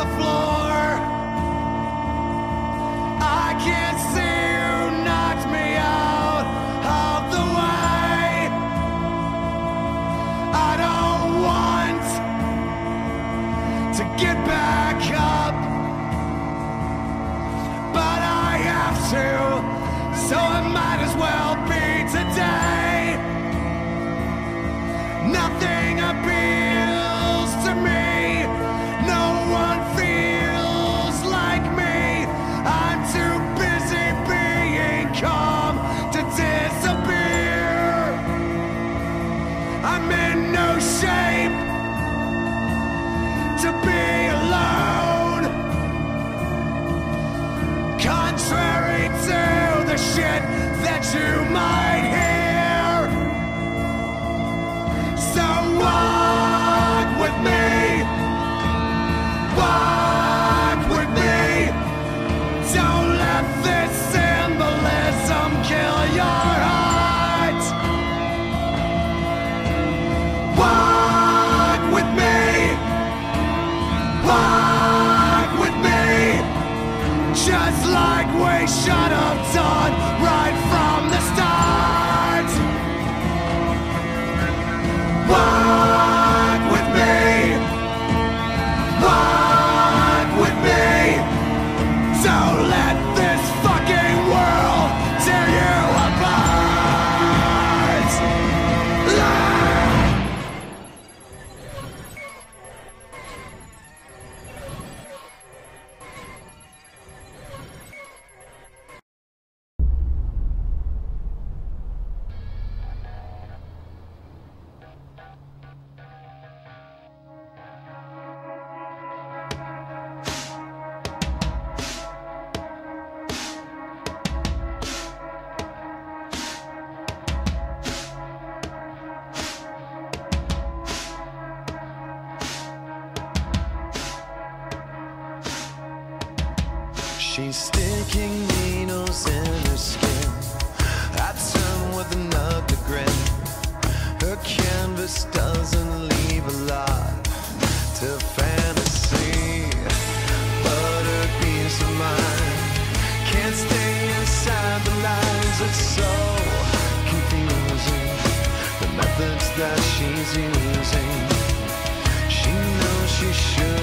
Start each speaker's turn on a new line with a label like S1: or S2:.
S1: the floor. I can't see who knocked me out of the way. I don't want to get back up, but I have to, so it might as well be today. Nothing appeals you might hear. So walk with me. Walk with me. Don't let this symbolism kill your heart. Walk with me. Walk with me. Just like we should Walk
S2: She's sticking needles in her skin. I turn with another grin. Her canvas doesn't leave a lot to fantasy. But her peace of mind can't stay inside the lines. It's so confusing. The methods that she's using. She knows she should